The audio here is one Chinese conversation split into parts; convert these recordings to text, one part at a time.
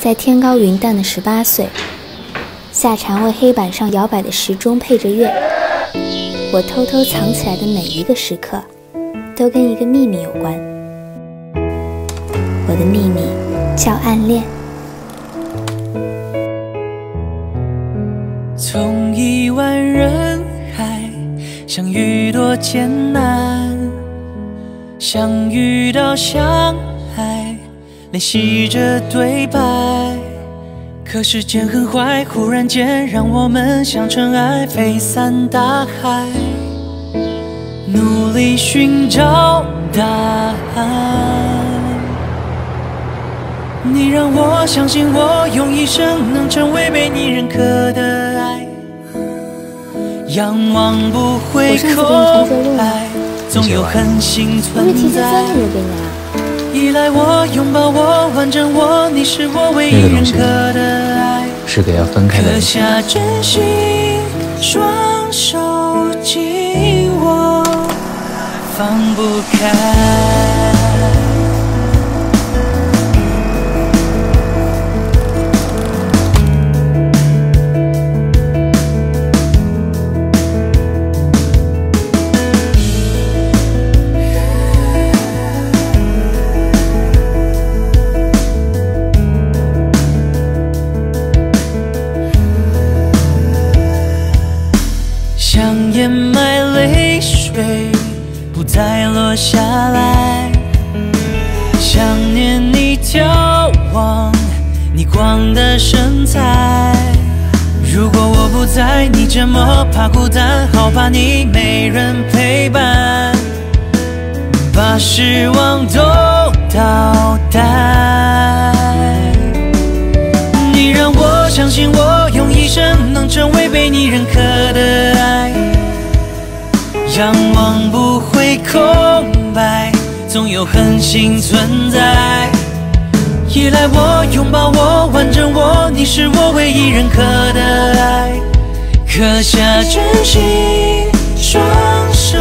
在天高云淡的十八岁，夏蝉为黑板上摇摆的时钟配着乐。我偷偷藏起来的每一个时刻，都跟一个秘密有关。我的秘密叫暗恋。从亿万人海相遇多艰难，相遇到相爱。练习着对白，可时间很坏，忽然间让我们像尘埃飞散大海，努力寻找答案。你让我相信，我用一生能成为被你认可的爱，仰望不会空白，总有恒星存在。依赖我，拥抱我，完整我，你是我唯一认可的爱。是个要分开的。刻下真心，双手紧握，放不开。落下来。想念你眺望逆光的身材。如果我不在，你这么怕孤单，好怕你没人陪伴，把失望都倒带。你让我相信，我用一生能成为被你认可的爱。相望不会空白，总有恒星存在。依赖我，拥抱我，完整我，你是我唯一认可的爱。刻下真心，双手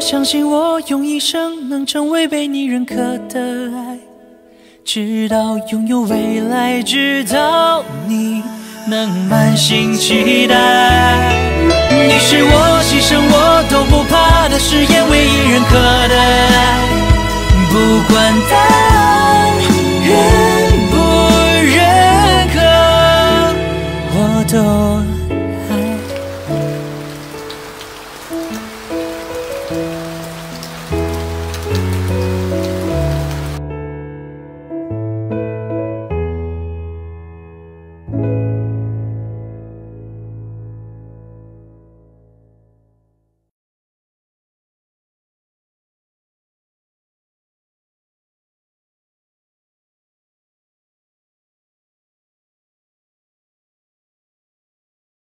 相信我用一生能成为被你认可的爱，直到拥有未来，直到你能满心期待。你是我牺牲我都不怕的誓言，唯一认可的爱，不管。